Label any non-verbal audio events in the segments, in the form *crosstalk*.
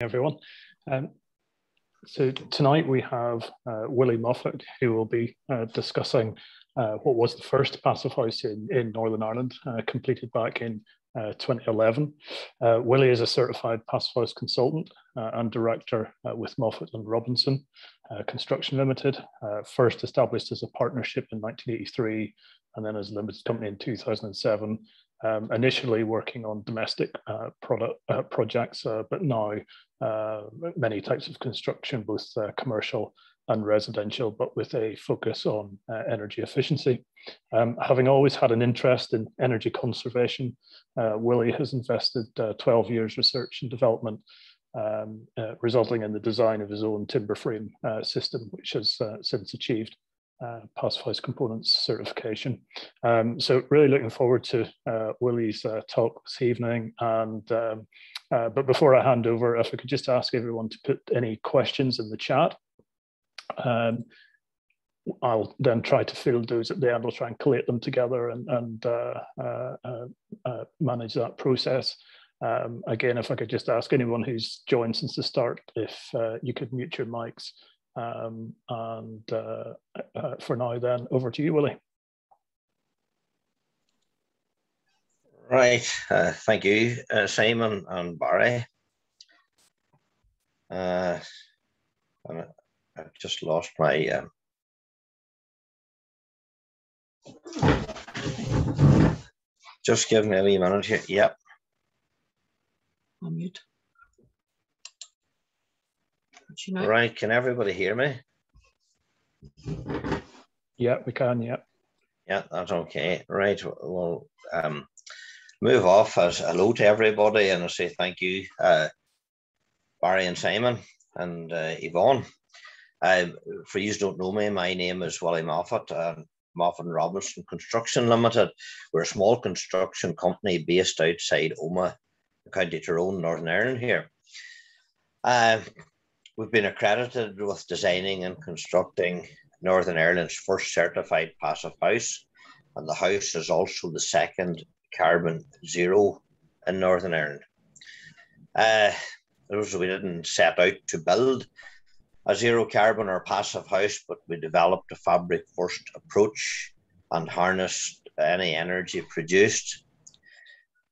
everyone. Um, so tonight we have uh, Willie Moffitt, who will be uh, discussing uh, what was the first passive house in, in Northern Ireland, uh, completed back in uh, 2011. Uh, Willie is a certified passive house consultant and director with Moffitt and Robinson Construction Limited, first established as a partnership in 1983 and then as a limited company in 2007 um, initially working on domestic uh, product uh, projects, uh, but now uh, many types of construction, both uh, commercial and residential, but with a focus on uh, energy efficiency. Um, having always had an interest in energy conservation, Willie has invested 12 years research and development um, resulting in the design of his own timber frame system, which has since achieved uh, Passive Components certification. Um, so really looking forward to uh, Willie's uh, talk this evening. And um, uh, but before I hand over, if I could just ask everyone to put any questions in the chat. Um, I'll then try to field those at the end. I'll try and collate them together and, and uh, uh, manage that process. Um, again, if I could just ask anyone who's joined since the start, if you could mute your mics um, and uh, uh, for now, then over to you, Willie. Right. Uh, thank you, uh, Simon and Barry. Uh, I've just lost my. Um... Just give me a wee minute here. Yep. Unmute you know. Right, can everybody hear me? Yeah, we can, yeah. Yeah, that's okay. Right, well, um, move off as hello to everybody and I say thank you, uh, Barry and Simon and uh, Yvonne. Uh, for you who don't know me, my name is Willie Moffitt, uh, Moffitt and Robinson Construction Limited. We're a small construction company based outside Omagh, County Tyrone, Northern Ireland here. Uh, We've been accredited with designing and constructing Northern Ireland's first certified passive house, and the house is also the second carbon zero in Northern Ireland. Uh, we didn't set out to build a zero carbon or passive house, but we developed a fabric first approach and harnessed any energy produced.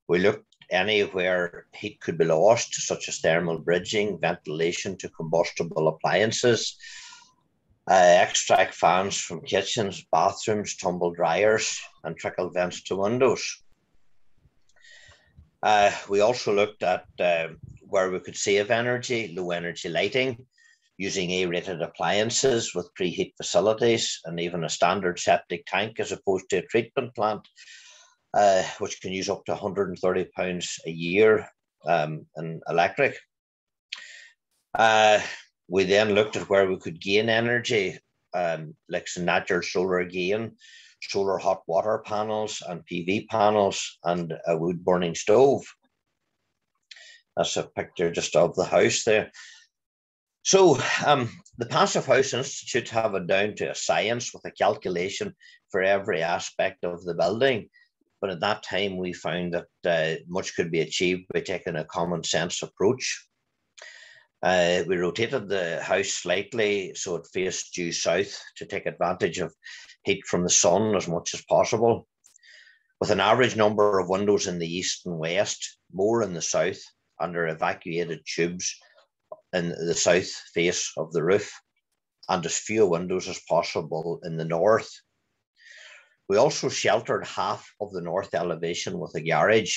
We looked anywhere heat could be lost, such as thermal bridging, ventilation to combustible appliances, uh, extract fans from kitchens, bathrooms, tumble dryers, and trickle vents to windows. Uh, we also looked at uh, where we could save energy, low energy lighting, using A-rated appliances with preheat facilities, and even a standard septic tank as opposed to a treatment plant uh, which can use up to 130 pounds a year um, in electric. Uh, we then looked at where we could gain energy, um, like some natural solar gain, solar hot water panels and PV panels, and a wood burning stove. That's a picture just of the house there. So um, the Passive House Institute have it down to a science with a calculation for every aspect of the building. But at that time, we found that uh, much could be achieved by taking a common sense approach. Uh, we rotated the house slightly so it faced due south to take advantage of heat from the sun as much as possible. With an average number of windows in the east and west, more in the south, under evacuated tubes in the south face of the roof, and as few windows as possible in the north we also sheltered half of the north elevation with a garage.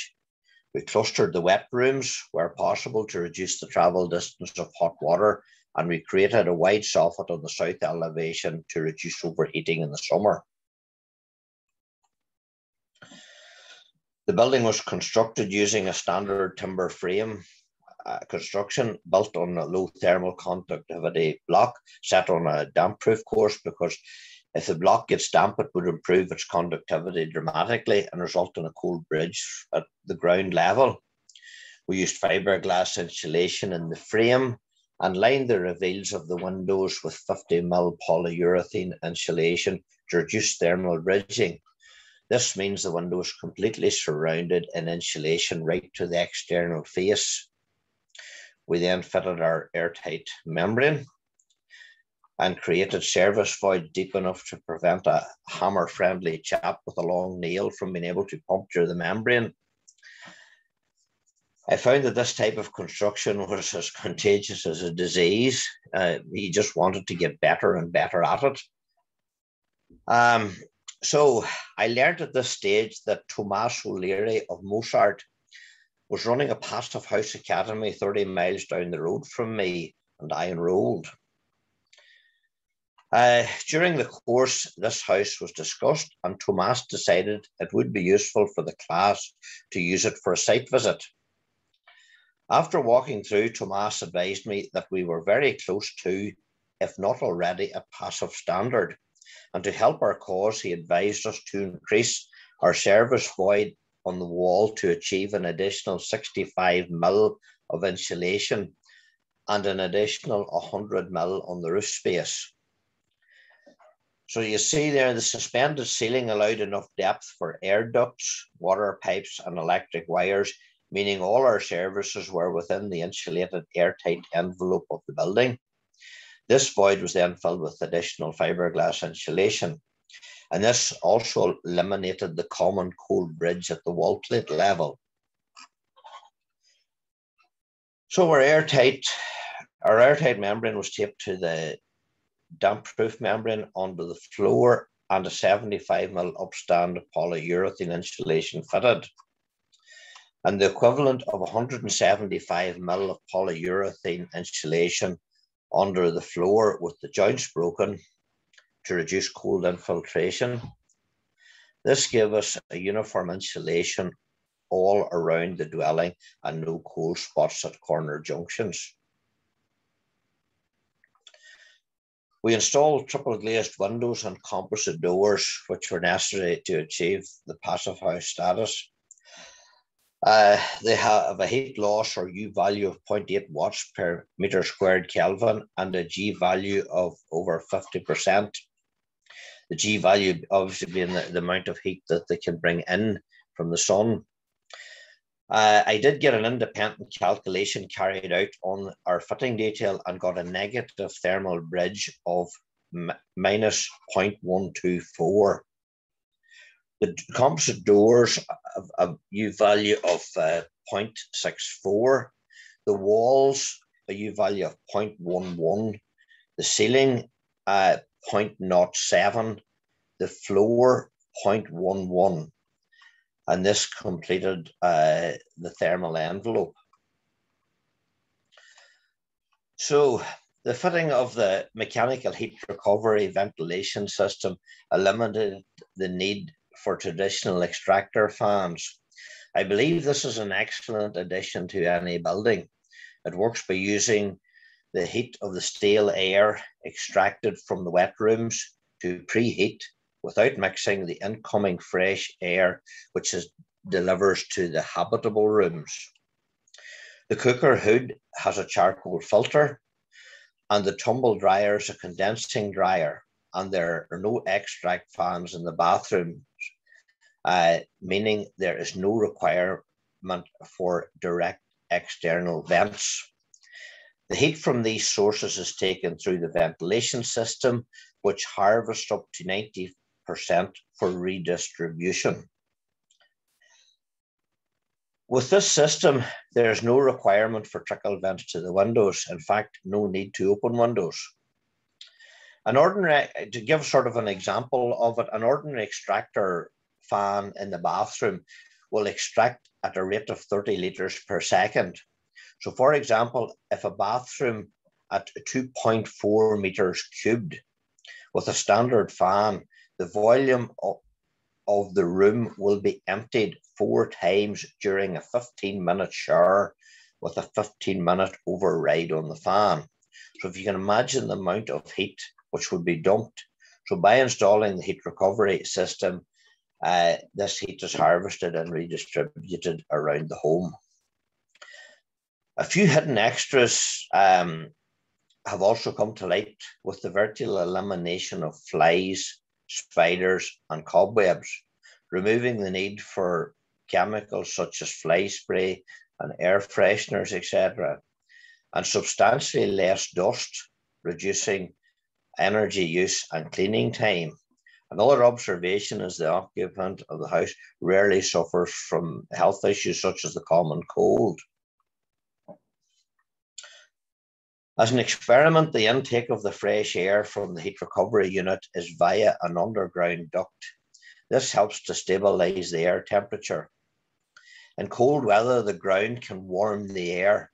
We clustered the wet rooms where possible to reduce the travel distance of hot water, and we created a wide soffit on the south elevation to reduce overheating in the summer. The building was constructed using a standard timber frame uh, construction built on a low thermal conductivity block set on a damp proof course because if the block gets damp, it would improve its conductivity dramatically and result in a cold bridge at the ground level. We used fiberglass insulation in the frame and lined the reveals of the windows with 50 ml polyurethane insulation to reduce thermal bridging. This means the window is completely surrounded in insulation right to the external face. We then fitted our airtight membrane and created service void deep enough to prevent a hammer-friendly chap with a long nail from being able to puncture the membrane. I found that this type of construction was as contagious as a disease. Uh, he just wanted to get better and better at it. Um, so I learned at this stage that Tomas O'Leary of MosArt was running a passive house academy 30 miles down the road from me, and I enrolled. Uh, during the course, this house was discussed, and Tomas decided it would be useful for the class to use it for a site visit. After walking through, Tomas advised me that we were very close to, if not already, a passive standard. And to help our cause, he advised us to increase our service void on the wall to achieve an additional 65 mil of insulation and an additional 100 mil on the roof space. So you see there, the suspended ceiling allowed enough depth for air ducts, water pipes, and electric wires, meaning all our services were within the insulated airtight envelope of the building. This void was then filled with additional fiberglass insulation. And this also eliminated the common cold bridge at the wall plate level. So our airtight, our airtight membrane was taped to the damp proof membrane onto the floor and a 75 mil upstand polyurethane insulation fitted. And the equivalent of 175 mil of polyurethane insulation under the floor with the joints broken to reduce cold infiltration. This gave us a uniform insulation all around the dwelling and no cold spots at corner junctions. We installed triple glazed windows and composite doors, which were necessary to achieve the passive house status. Uh, they have a heat loss or U value of 0.8 watts per meter squared Kelvin and a G value of over 50%. The G value obviously being the, the amount of heat that they can bring in from the sun. Uh, I did get an independent calculation carried out on our fitting detail and got a negative thermal bridge of minus 0.124 the composite doors have a U value of uh, 0.64. The walls, a U value of 0.11. The ceiling, uh, 0.07. The floor, 0.11. And this completed uh, the thermal envelope. So the fitting of the mechanical heat recovery ventilation system eliminated the need for traditional extractor fans. I believe this is an excellent addition to any building. It works by using the heat of the stale air extracted from the wet rooms to preheat without mixing the incoming fresh air, which is, delivers to the habitable rooms. The cooker hood has a charcoal filter, and the tumble dryer is a condensing dryer, and there are no extract fans in the bathroom uh, meaning there is no requirement for direct external vents. The heat from these sources is taken through the ventilation system, which harvests up to 90% for redistribution. With this system, there is no requirement for trickle vents to the windows. In fact, no need to open windows. An ordinary, to give sort of an example of it, an ordinary extractor fan in the bathroom will extract at a rate of 30 litres per second. So for example, if a bathroom at 2.4 meters cubed with a standard fan, the volume of, of the room will be emptied four times during a 15 minute shower with a 15 minute override on the fan. So if you can imagine the amount of heat which would be dumped. So by installing the heat recovery system, uh, this heat is harvested and redistributed around the home. A few hidden extras um, have also come to light with the virtual elimination of flies, spiders, and cobwebs, removing the need for chemicals such as fly spray and air fresheners, etc. and substantially less dust, reducing energy use and cleaning time. Another observation is the occupant of the house rarely suffers from health issues such as the common cold. As an experiment, the intake of the fresh air from the heat recovery unit is via an underground duct. This helps to stabilize the air temperature. In cold weather, the ground can warm the air,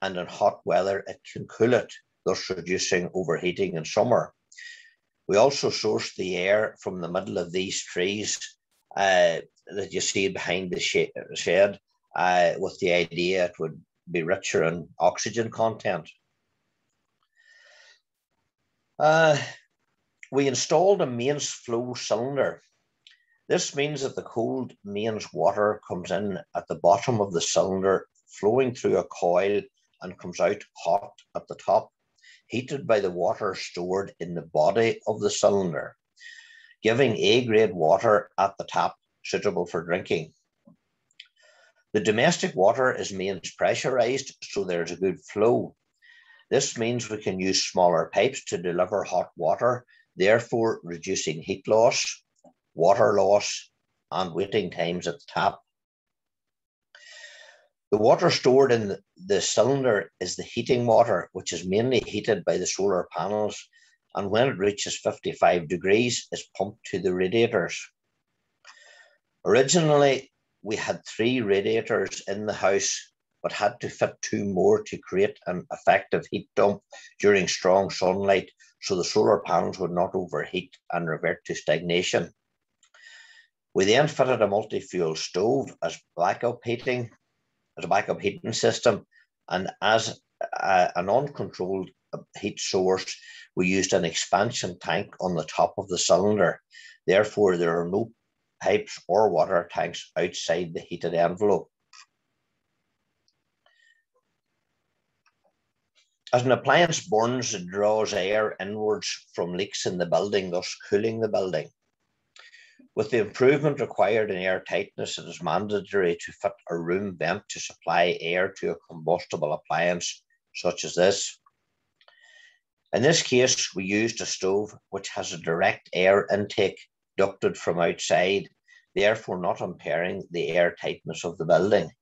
and in hot weather, it can cool it, thus reducing overheating in summer. We also source the air from the middle of these trees uh, that you see behind the shed uh, with the idea it would be richer in oxygen content. Uh, we installed a mains flow cylinder. This means that the cold mains water comes in at the bottom of the cylinder, flowing through a coil and comes out hot at the top, heated by the water stored in the body of the cylinder, giving A grade water at the tap suitable for drinking. The domestic water is mains pressurized, so there's a good flow. This means we can use smaller pipes to deliver hot water, therefore reducing heat loss, water loss, and waiting times at the tap. The water stored in the cylinder is the heating water, which is mainly heated by the solar panels, and when it reaches 55 degrees, is pumped to the radiators. Originally, we had three radiators in the house but had to fit two more to create an effective heat dump during strong sunlight so the solar panels would not overheat and revert to stagnation. We then fitted a multi-fuel stove as backup heating, as a backup heating system, and as a, an uncontrolled heat source, we used an expansion tank on the top of the cylinder. Therefore, there are no pipes or water tanks outside the heated envelope. As an appliance burns, it draws air inwards from leaks in the building, thus cooling the building. With the improvement required in air tightness, it is mandatory to fit a room vent to supply air to a combustible appliance such as this. In this case, we used a stove which has a direct air intake ducted from outside, therefore not impairing the air tightness of the building.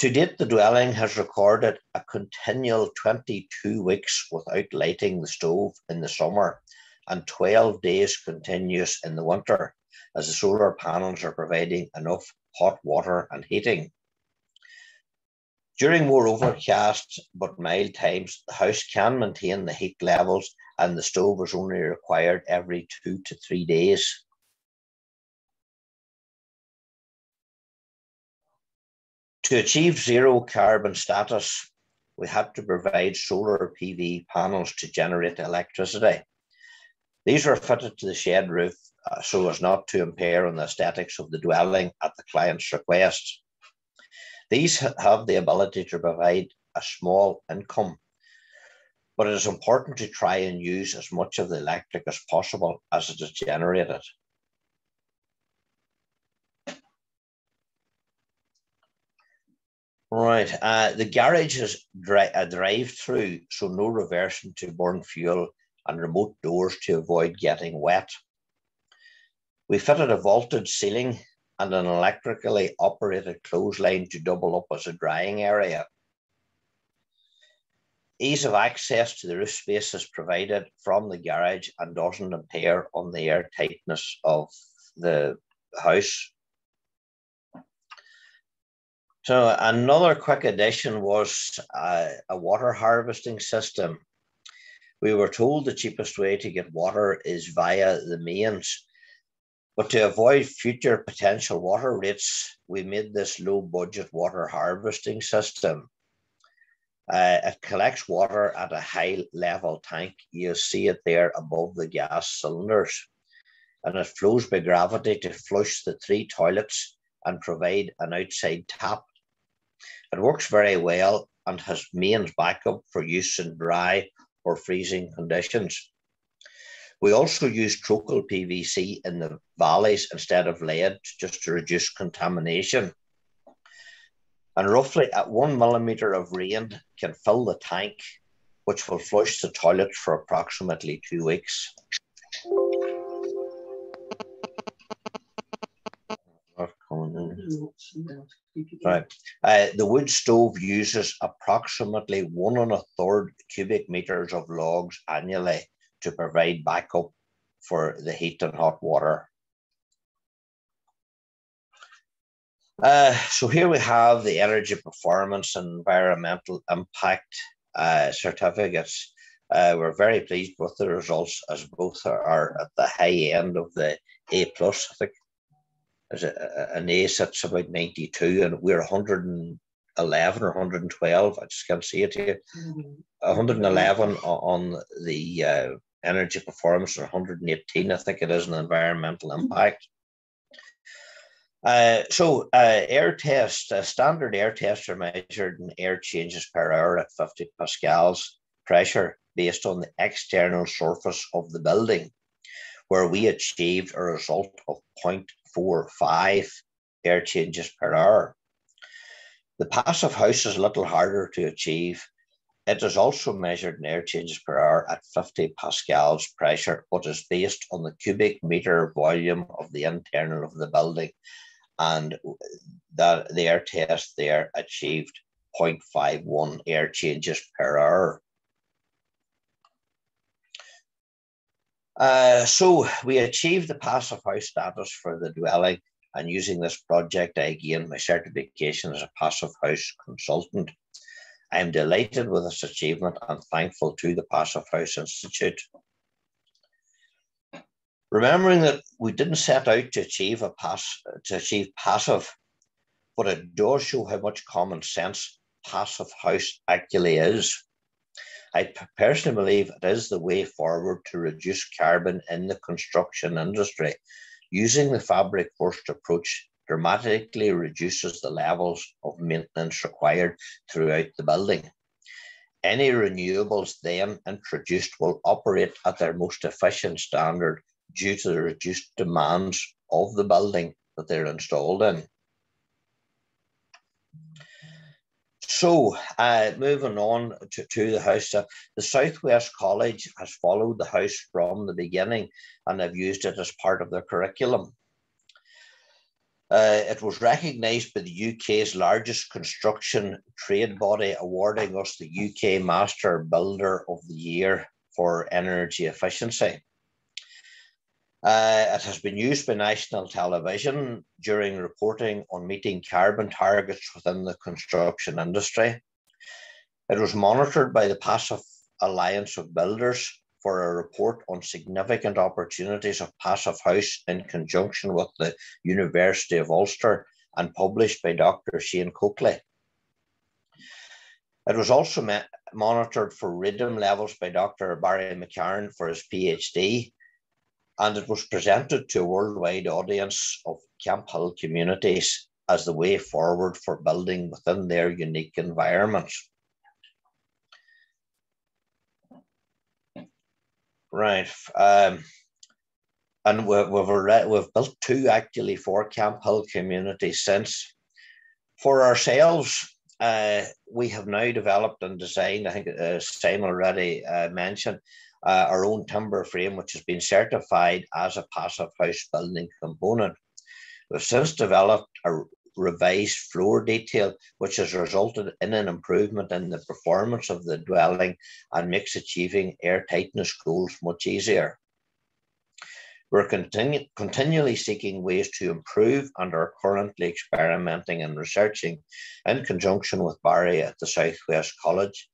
To date, the dwelling has recorded a continual 22 weeks without lighting the stove in the summer and 12 days continuous in the winter, as the solar panels are providing enough hot water and heating. During more overcast but mild times, the house can maintain the heat levels and the stove is only required every two to three days. To achieve zero carbon status, we had to provide solar PV panels to generate electricity. These were fitted to the shed roof uh, so as not to impair on the aesthetics of the dwelling at the client's request. These have the ability to provide a small income, but it is important to try and use as much of the electric as possible as it is generated. Right. Uh, the garage is dri- a drive through, so no reversing to burn fuel and remote doors to avoid getting wet. We fitted a vaulted ceiling and an electrically operated clothesline to double up as a drying area. Ease of access to the roof space is provided from the garage and doesn't impair on the air tightness of the house. So another quick addition was a water harvesting system. We were told the cheapest way to get water is via the mains. But to avoid future potential water rates, we made this low budget water harvesting system. Uh, it collects water at a high level tank. You see it there above the gas cylinders. And it flows by gravity to flush the three toilets and provide an outside tap it works very well and has mains backup for use in dry or freezing conditions. We also use Trocal PVC in the valleys instead of lead just to reduce contamination. And roughly at one millimeter of rain can fill the tank, which will flush the toilet for approximately two weeks. Right. Uh, the wood stove uses approximately one and a third cubic meters of logs annually to provide backup for the heat and hot water. Uh, so here we have the energy performance and environmental impact uh, certificates. Uh, we're very pleased with the results as both are, are at the high end of the A plus. I think there's a, an A sits about 92 and we're 111 or 112. I just can't see it here. 111 on the uh, energy performance or 118, I think it is, an environmental impact. Uh, so uh, air test, uh, standard air tests are measured in air changes per hour at 50 pascals pressure based on the external surface of the building, where we achieved a result of 0.45 air changes per hour. The passive house is a little harder to achieve. It is also measured in air changes per hour at 50 pascals pressure, but is based on the cubic meter volume of the internal of the building and that the air test there achieved 0.51 air changes per hour. Uh, so we achieved the passive house status for the dwelling and using this project I gained my certification as a passive house consultant. I'm delighted with this achievement and thankful to the Passive House Institute. Remembering that we didn't set out to achieve a pass to achieve passive, but it does show how much common sense passive house actually is. I personally believe it is the way forward to reduce carbon in the construction industry. Using the fabric first approach dramatically reduces the levels of maintenance required throughout the building. Any renewables then introduced will operate at their most efficient standard due to the reduced demands of the building that they're installed in. So, uh, moving on to, to the house, uh, the Southwest College has followed the house from the beginning and have used it as part of their curriculum. Uh, it was recognised by the UK's largest construction trade body, awarding us the UK Master Builder of the Year for energy efficiency. Uh, it has been used by national television during reporting on meeting carbon targets within the construction industry. It was monitored by the Passive Alliance of Builders for a report on significant opportunities of Passive House in conjunction with the University of Ulster and published by Dr. Shane Coakley. It was also monitored for radon levels by Dr. Barry McCarron for his PhD and it was presented to a worldwide audience of Camphill communities as the way forward for building within their unique environments. Right. Um, and we've, we've, we've built two actually for Camphill communities since. For ourselves, uh, we have now developed and designed, I think uh, Simon already uh, mentioned, uh, our own timber frame, which has been certified as a passive house building component. We've since developed a revised floor detail, which has resulted in an improvement in the performance of the dwelling and makes achieving air tightness goals much easier. We're continu- continually seeking ways to improve and are currently experimenting and researching in conjunction with Barry at the Southwest College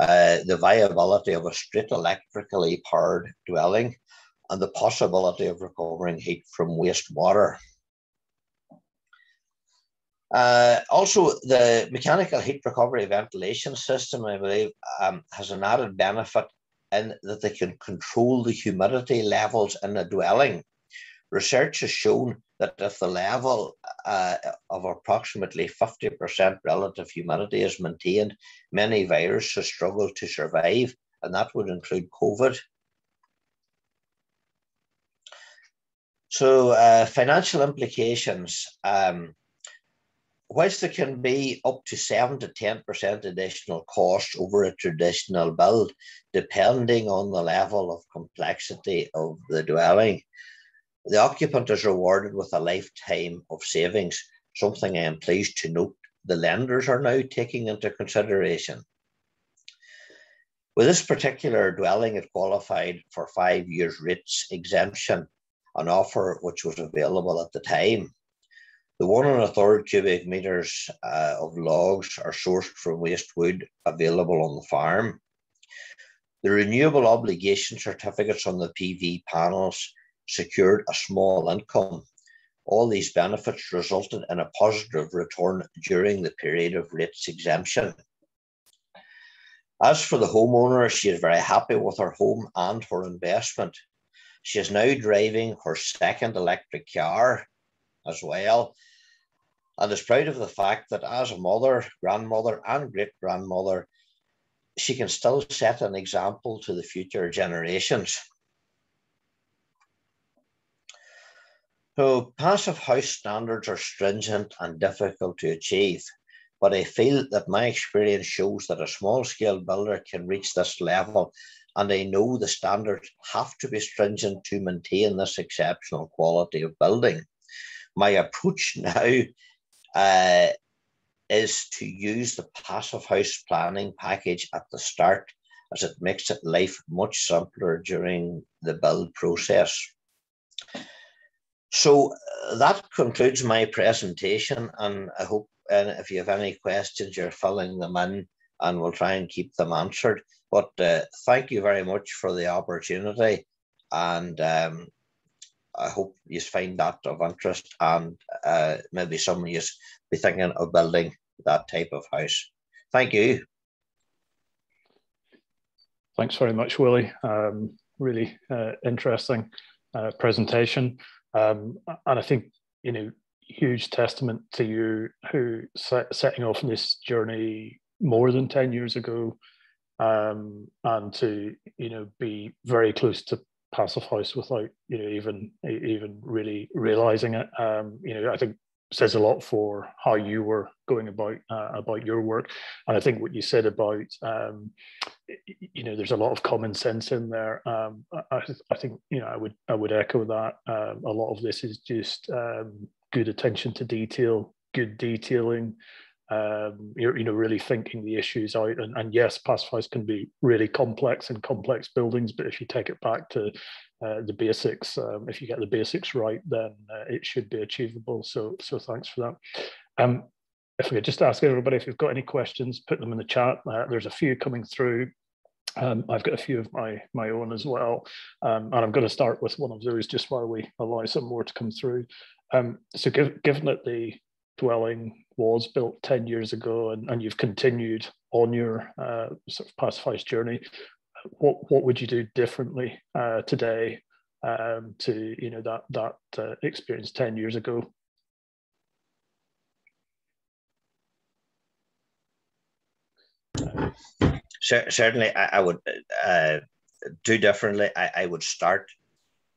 uh, the viability of a straight electrically powered dwelling, and the possibility of recovering heat from wastewater. Uh, also, the mechanical heat recovery ventilation system, I believe, um, has an added benefit in that they can control the humidity levels in a dwelling. Research has shown that if the level uh, of approximately 50% relative humidity is maintained, many viruses struggle to survive, and that would include COVID. So, uh, financial implications. Um, whilst there can be up to 7 to 10% additional cost over a traditional build, depending on the level of complexity of the dwelling, the occupant is rewarded with a lifetime of savings, something I am pleased to note the lenders are now taking into consideration. With this particular dwelling, it qualified for five years RICS exemption, an offer which was available at the time. The one and a third cubic meters uh, of logs are sourced from waste wood available on the farm. The renewable obligation certificates on the PV panels secured a small income. All these benefits resulted in a positive return during the period of RICS exemption. As for the homeowner, she is very happy with her home and her investment. She is now driving her second electric car as well and is proud of the fact that as a mother, grandmother, and great grandmother, she can still set an example to the future generations. So, passive house standards are stringent and difficult to achieve, but I feel that my experience shows that a small scale builder can reach this level, and I know the standards have to be stringent to maintain this exceptional quality of building. My approach *laughs* now uh, is to use the passive house planning package at the start as it makes it life much simpler during the build process. So uh, that concludes my presentation and I hope if you have any questions, you're filling them in and we'll try and keep them answered. But uh, thank you very much for the opportunity and um, I hope you find that of interest and uh, maybe some of you be thinking of building that type of house. Thank you. Thanks very much, Willie. Um, really uh, interesting uh, presentation. Um, and I think, you know, huge testament to you who set, setting off on this journey more than 10 years ago. Um, and to, you know, be very close to passive house without you know even even really realizing it. Um you know i think says a lot for how you were going about uh, about your work. And i think what you said about um you know there's a lot of common sense in there. Um i, I think you know i would i would echo that. Um, a lot of this is just um good attention to detail good detailing um, you know really thinking the issues out. And, and yes Passivhaus can be really complex and complex buildings but if you take it back to uh, the basics um, if you get the basics right then uh, it should be achievable. So so thanks for that. Um, if we could just ask everybody if you've got any questions put them in the chat uh, there's a few coming through um, I've got a few of my my own as well, um, and I'm going to start with one of those just while we allow some more to come through. Um, so, give, given that the dwelling was built 10 years ago and, and you've continued on your uh, sort of pacified journey, what, what would you do differently uh, today um, to you know that that uh, experience 10 years ago? Certainly, I, I would uh, do differently. I, I would start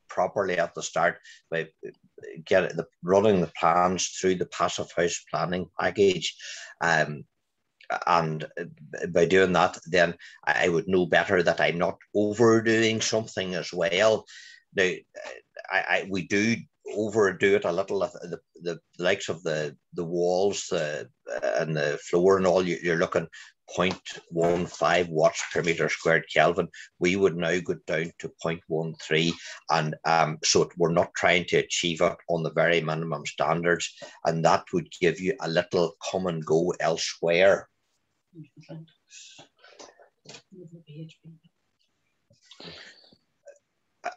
properly at the start by get the running the plans through the passive house planning package. Um, and by doing that, then I would know better that I'm not overdoing something as well. Now, I, I we do overdo it a little. The, the, likes of the the walls uh, and the floor and all, you, you're looking 0.15 watts per meter squared Kelvin. We would now go down to 0.13. And um, so we're not trying to achieve it on the very minimum standards. And that would give you a little come and go elsewhere.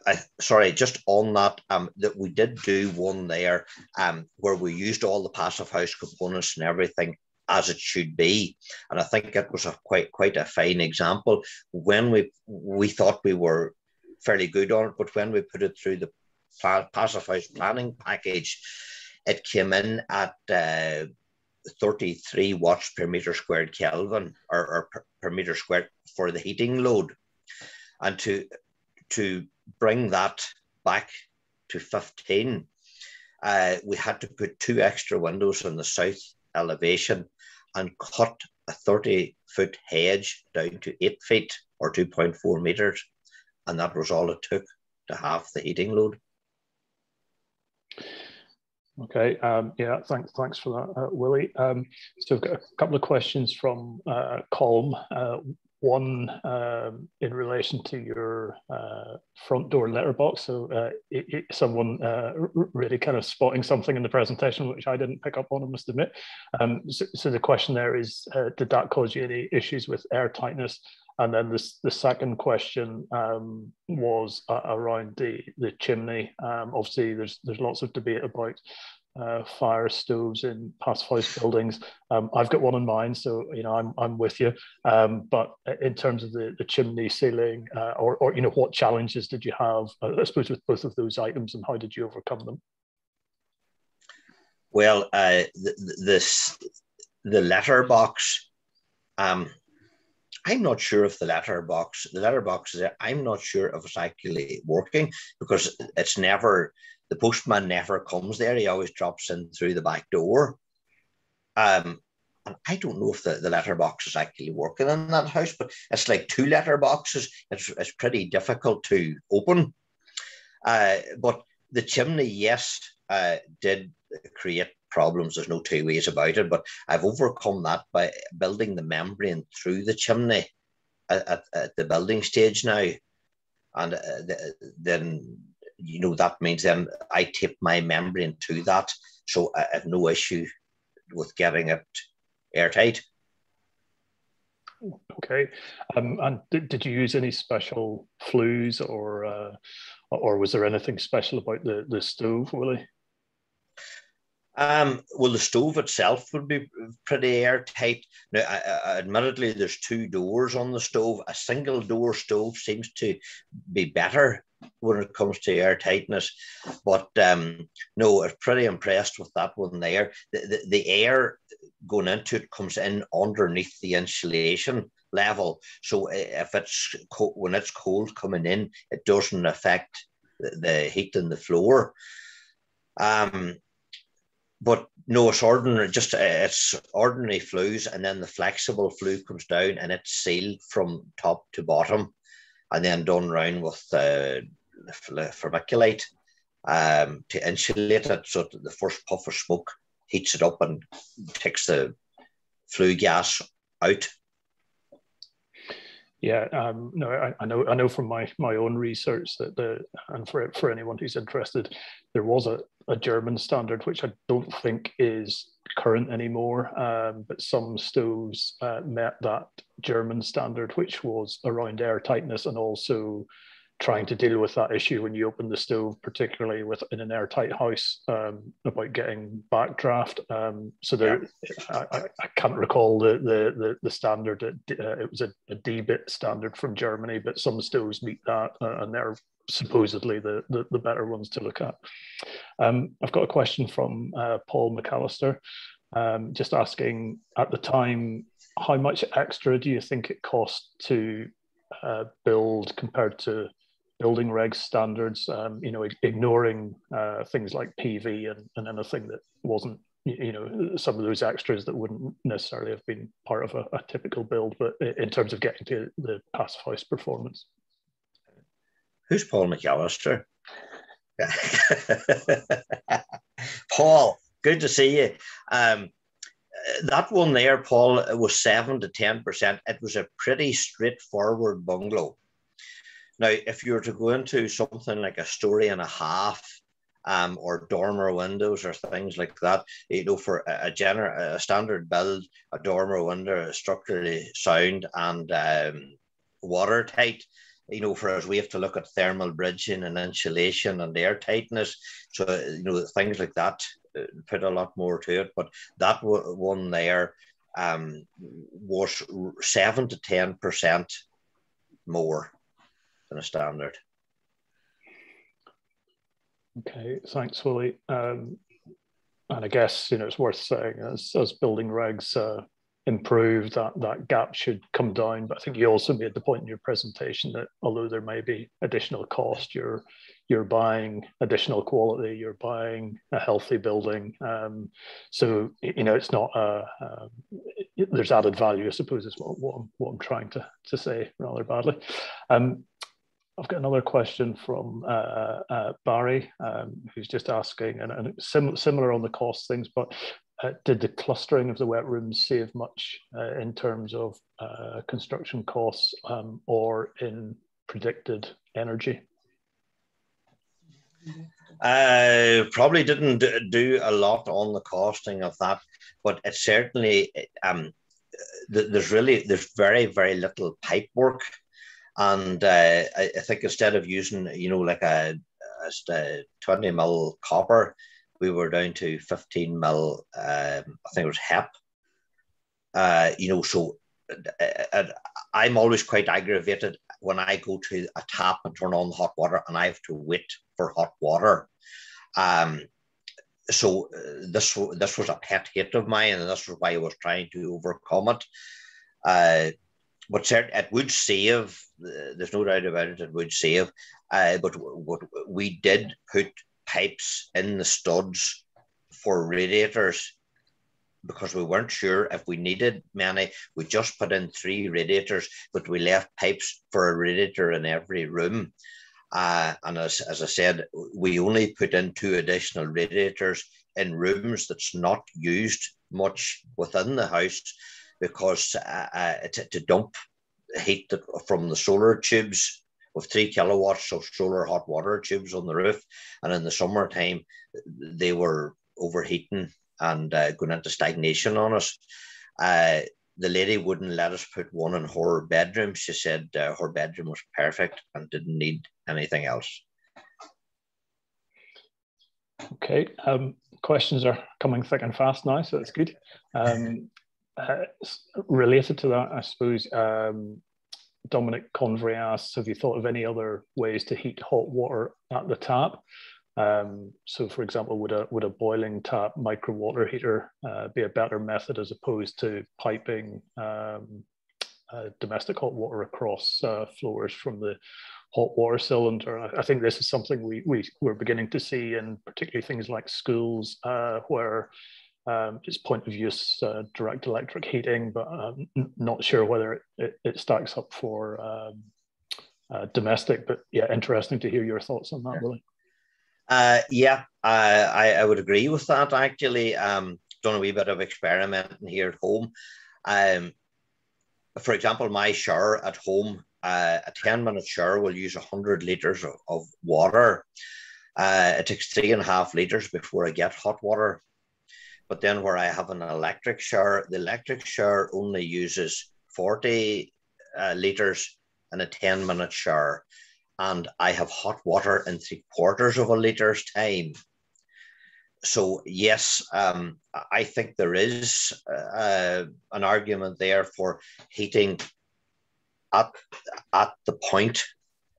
I, sorry, just on that, um, that we did do one there, um, where we used all the passive house components and everything as it should be. And I think it was a quite quite a fine example when we we thought we were fairly good on it, but when we put it through the passive planning package, it came in at uh, 33 watts per meter squared Kelvin or, or per, per meter squared for the heating load. And to to bring that back to 15, uh, we had to put two extra windows on the south elevation and cut a 30 foot hedge down to eight feet or 2.4 meters. And that was all it took to half the heating load. Okay, um, yeah, thanks, thanks for that, uh, Willie. Um, so I've got a couple of questions from uh, Colm. Uh, one um, in relation to your uh, front door letterbox. So uh, it, it, someone uh, really kind of spotting something in the presentation which I didn't pick up on, I must admit. Um, so, so, the question there is, uh, did that cause you any issues with air tightness? And then this, the second question um, was uh, around the the chimney. Um, obviously, there's there's lots of debate about uh, fire stoves in past house buildings. Um, I've got one in mine, so you know I'm I'm with you. Um, but in terms of the, the chimney ceiling, uh, or or you know what challenges did you have? Uh, I suppose with both of those items, and how did you overcome them? Well, uh, this the letterbox. Um, I'm not sure if the letterbox, the letterbox, is I'm not sure if it's actually working because it's never the postman never comes there. He always drops in through the back door. Um, and I don't know if the, the letterbox is actually working in that house, but it's like two letterboxes. It's, it's pretty difficult to open. Uh, but the chimney, yes, uh, did create problems. There's no two ways about it. But I've overcome that by building the membrane through the chimney at, at, at the building stage now. And uh, the, then you know, that means then I tip my membrane to that. So I have no issue with getting it airtight. Okay. Um, and did, did you use any special flues or uh, or was there anything special about the, the stove, Willie? Um, well, the stove itself would be pretty airtight. Now, admittedly, there's two doors on the stove. A single door stove seems to be better when it comes to air tightness. But um, no, I'm pretty impressed with that one there. The, the, the air going into it comes in underneath the insulation level. So if it's co- when it's cold coming in, it doesn't affect the, the heat in the floor. Um, but no, it's ordinary. Just uh, it's ordinary flues, and then the flexible flue comes down, and it's sealed from top to bottom, and then done round with uh, vermiculite um, to insulate it, so that the first puff of smoke heats it up and takes the flue gas out. Yeah, um, no, I, I, know. I know from my my own research that the and for for anyone who's interested, there was a, a German standard which I don't think is current anymore, um, but some stoves uh, met that German standard, which was around air tightness and also trying to deal with that issue when you open the stove, particularly with in an airtight house, um, about getting backdraft. Um, so there, yeah. I, I, can't recall the the the, the standard. Uh, it was a, a DIBt standard from Germany, but some stoves meet that, uh, and they're supposedly the, the, the better ones to look at. Um, I've got a question from uh, Paul McAllister, um, just asking at the time, how much extra do you think it cost to uh, build compared to building regs standards, um, you know, ignoring uh, things like PV and, and anything that wasn't, you know, some of those extras that wouldn't necessarily have been part of a, a typical build, but in terms of getting to the passive house performance. Who's Paul McAllister? *laughs* Paul, good to see you. Um, that one there, Paul, was seven to ten percent. It was a pretty straightforward bungalow. Now, if you were to go into something like a story and a half, um, or dormer windows or things like that, you know, for a, a, gener- a standard build, a dormer window, structurally sound and um, watertight, you know, for us, we have to look at thermal bridging and insulation and air tightness. So, you know, things like that uh, put a lot more to it. But that one there um, was seven to 10% more than a standard. Okay, thanks, Willie. Um, and I guess you know it's worth saying as, as building regs uh, improve, that that gap should come down. But I think you also made the point in your presentation that although there may be additional cost, you're you're buying additional quality, you're buying a healthy building. Um, so you know it's not a, a, there's added value, I suppose, is what, what, I'm, what I'm trying to to say rather badly. Um, I've got another question from uh, uh, Barry, um, who's just asking, and, and sim similar on the cost things, but uh, did the clustering of the wet rooms save much uh, in terms of uh, construction costs um, or in predicted energy? I probably didn't do a lot on the costing of that, but it certainly um, there's really there's very very little pipe work and uh, I, I, think instead of using, you know, like a, a 20 mil copper, we were down to 15 mil, um, I think it was HEP. Uh, you know, so uh, I'm always quite aggravated when I go to a tap and turn on the hot water and I have to wait for hot water. Um, so uh, this this was a pet hate of mine, and this was why I was trying to overcome it. Uh, but certain, it would save. There's no doubt about it. It would save. Uh, but what we did put pipes in the studs for radiators because we weren't sure if we needed many. We just put in three radiators, but we left pipes for a radiator in every room. Uh, and as, as I said, we only put in two additional radiators in rooms that's not used much within the house because uh, uh, to, to, dump heat from the solar tubes with three kilowatts of solar hot water tubes on the roof, and in the summertime they were overheating and uh, going into stagnation on us. Uh, the lady wouldn't let us put one in her bedroom. She said uh, her bedroom was perfect and didn't need anything else. Okay, um, questions are coming thick and fast now, so that's good. Um, uh, related to that, I suppose, um, Dominic Convery asks, have you thought of any other ways to heat hot water at the tap? Um, so, for example, would a would a boiling tap micro water heater uh, be a better method as opposed to piping um, uh, domestic hot water across uh, floors from the hot water cylinder? I, think this is something we, we we're beginning to see in particularly things like schools uh, where um, it's point of use uh, direct electric heating, but I'm not sure whether it, it, it stacks up for um, uh, domestic. But yeah, interesting to hear your thoughts on that, yeah. Willie. Uh, yeah, I, I would agree with that. Actually, um, done a wee bit of experimenting here at home. Um, for example, my shower at home, uh, a 10 minute shower will use 100 litres of, of water. Uh, it takes three and a half litres before I get hot water. But then where I have an electric shower, the electric shower only uses 40 uh, liters in a 10 minute shower. And I have hot water in three quarters of a liter's time. So, yes, um, I think there is uh, an argument there for heating at, at the point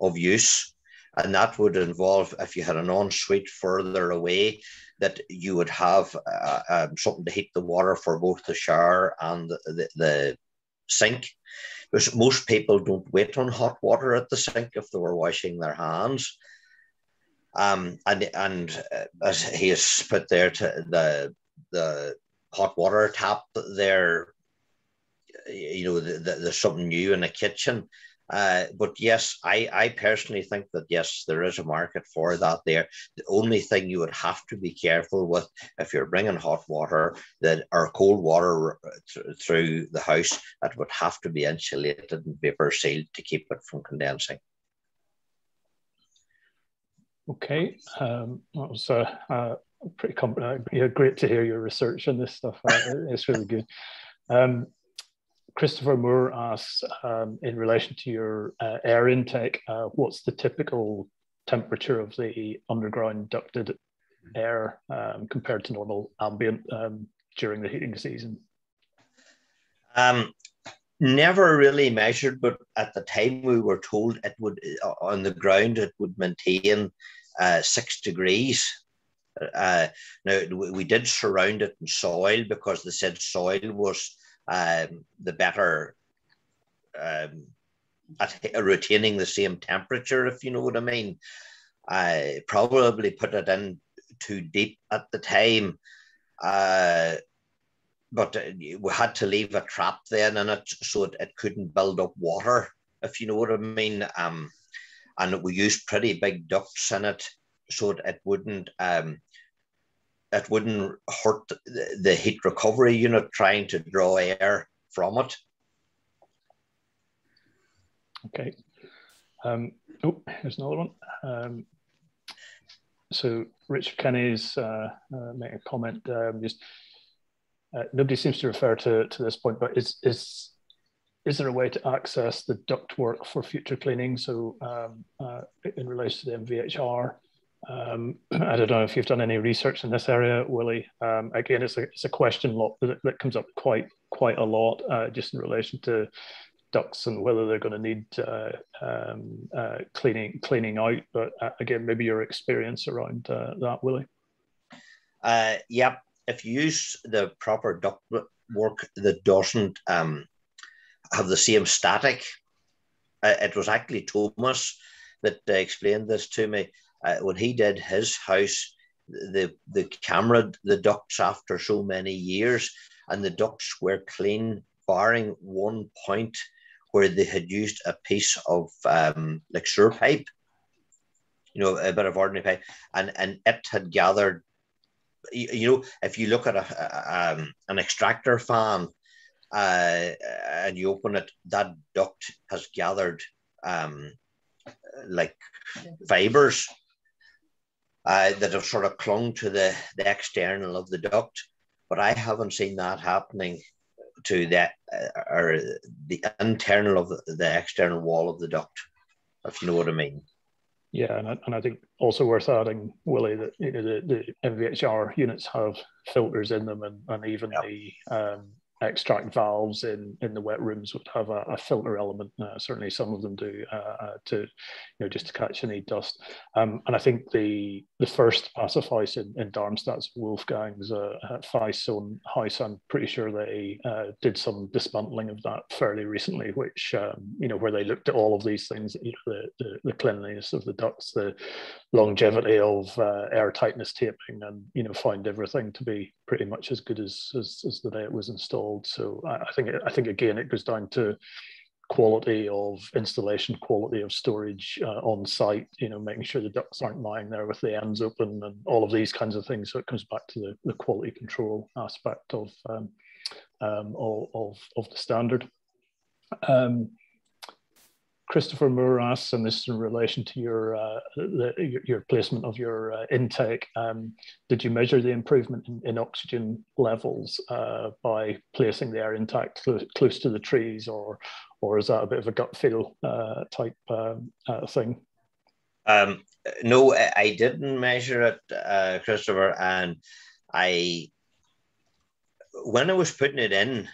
of use. And that would involve, if you had an ensuite further away, that you would have uh, um, something to heat the water for both the shower and the, the, sink. Because most people don't wait on hot water at the sink if they were washing their hands. Um, and and uh, as he has put there to the the hot water tap there, you know, the, the, there's something new in the kitchen. Uh, but yes, I, I personally think that yes, there is a market for that there. The only thing you would have to be careful with if you're bringing hot water that or cold water th- through the house, that would have to be insulated and vapor sealed to keep it from condensing. Okay, um, that was uh, uh, pretty com- uh, yeah, great to hear your research on this stuff. Uh, it's really good. Um, Christopher Moore asks, um, in relation to your uh, air intake, uh, what's the typical temperature of the underground ducted air um, compared to normal ambient um, during the heating season? Um, never really measured, but at the time we were told it would, uh, on the ground, it would maintain uh, six degrees. Uh, now, we did surround it in soil because they said soil was um, the better um, at retaining the same temperature, if you know what I mean. I probably put it in too deep at the time. Uh, but we had to leave a trap then in it so it, it couldn't build up water, if you know what I mean. Um, and we used pretty big ducts in it so it, it wouldn't um, it wouldn't hurt the, heat recovery unit trying to draw air from it. Okay. Um, oh, here's another one. Um, so Richard Kenny's uh, uh, making a comment. Um, just uh, nobody seems to refer to to this point, but is is is there a way to access the ductwork for future cleaning? So um, uh, in relation to the MVHR, um, *clears throat* I don't know if you've done any research in this area, Willie. Um, again, it's a, it's a question lot that, that comes up quite quite a lot, uh, just in relation to ducks and whether they're going to need uh, um, uh, cleaning cleaning out. But uh, again, maybe your experience around uh, that, Willie. Uh, yep. If you use the proper duct work that doesn't um, have the same static, it was actually Thomas that explained this to me when he did his house. The the camera the ducts after so many years, and the ducts were clean barring one point where they had used a piece of um, like sewer pipe, you know, a bit of ordinary pipe, and and it had gathered. You, you know, if you look at a, a um, an extractor fan, uh, and you open it, that duct has gathered um, like fibers uh, that have sort of clung to the, the external of the duct. But I haven't seen that happening to the uh, or the internal of the, the, external wall of the duct, if you know what I mean. Yeah, and I, and I think also worth adding, Willie, that you know, the, the MVHR units have filters in them, and, and even yep. the um, extract valves in, in the wet rooms would have a, a filter element. Uh, certainly, some of them do uh, uh, to, you know, just to catch any dust. Um, and I think the the first house in, in Darmstadt's Wolfgang's uh, Feisson house, I'm pretty sure they uh, did some dismantling of that fairly recently, which um, you know where they looked at all of these things, you know, the, the, the cleanliness of the ducts, the longevity of uh, air tightness taping, and you know find everything to be pretty much as good as, as, as the day it was installed. So I, I think I think again it goes down to quality of installation, quality of storage uh, on site. You know, making sure the ducts aren't lying there with the ends open, and all of these kinds of things. So it comes back to the, the quality control aspect of um, um, of, of the standard. Um, Christopher Moore asks, and this is in relation to your uh, the, your placement of your uh, intake. Um, did you measure the improvement in, in oxygen levels uh, by placing the air intake cl close to the trees, or or is that a bit of a gut feel uh, type um, uh, thing? Um, no, I didn't measure it, uh, Christopher, and I when I was putting it in,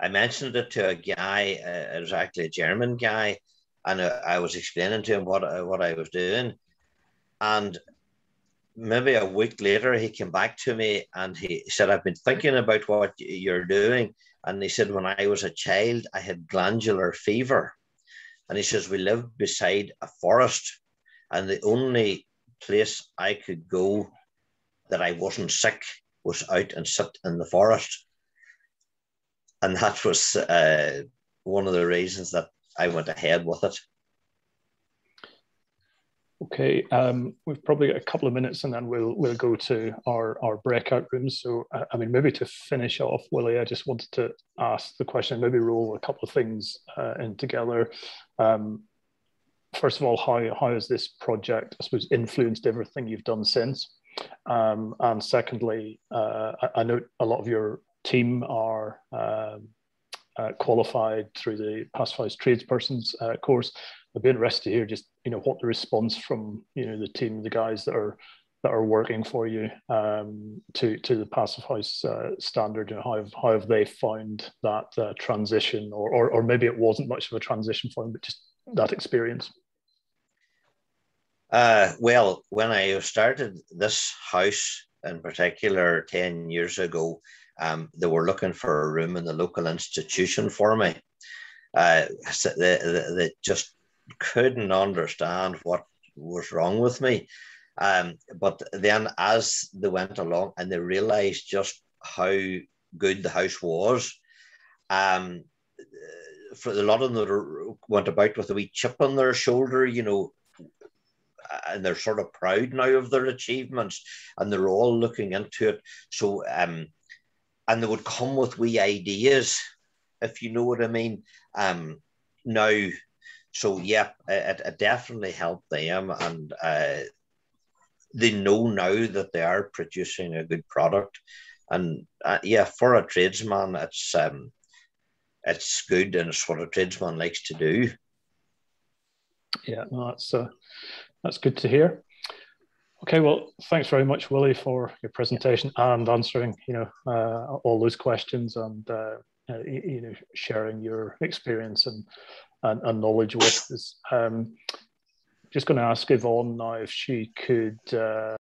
I mentioned it to a guy. it was actually a German guy and I was explaining to him what uh, what I was doing, and maybe a week later he came back to me and he said, "I've been thinking about what you're doing," and he said, "When I was a child, I had glandular fever," and he says we lived beside a forest, and the only place I could go that I wasn't sick was out and sit in the forest, and that was uh, one of the reasons that I went ahead with it. Okay, um, we've probably got a couple of minutes and then we'll we'll go to our, our breakout rooms. So, I mean, maybe to finish off, Willie, I just wanted to ask the question, maybe roll a couple of things uh, in together. Um, first of all, how, how has this project, I suppose, influenced everything you've done since? Um, and secondly, uh, I, I know a lot of your team are um, uh, qualified through the Pacified Tradespersons uh, course. I'd be interested to hear just you know what the response from you know the team, the guys that are that are working for you um, to to the House uh, standard. and how have how have they found that uh, transition, or, or or maybe it wasn't much of a transition for them, but just that experience. Uh, well, when I started this house in particular ten years ago, um, they were looking for a room in the local institution for me. Uh, they, they, they just couldn't understand what was wrong with me. Um, but then as they went along and they realized just how good the house was, um, for a lot of them went about with a wee chip on their shoulder, you know, and they're sort of proud now of their achievements and they're all looking into it. So, um, and they would come with wee ideas, if you know what I mean. Um, now, so yeah, it, it definitely helped them, and uh, they know now that they are producing a good product, and uh, yeah, for a tradesman, it's um, it's good, and it's what a tradesman likes to do. Yeah, no, that's uh, that's good to hear. Okay, well, thanks very much, Willie, for your presentation and answering, you know, uh, all those questions and uh, uh, you know sharing your experience and and, and knowledge with us. Um, just going to ask Yvonne now if she could uh,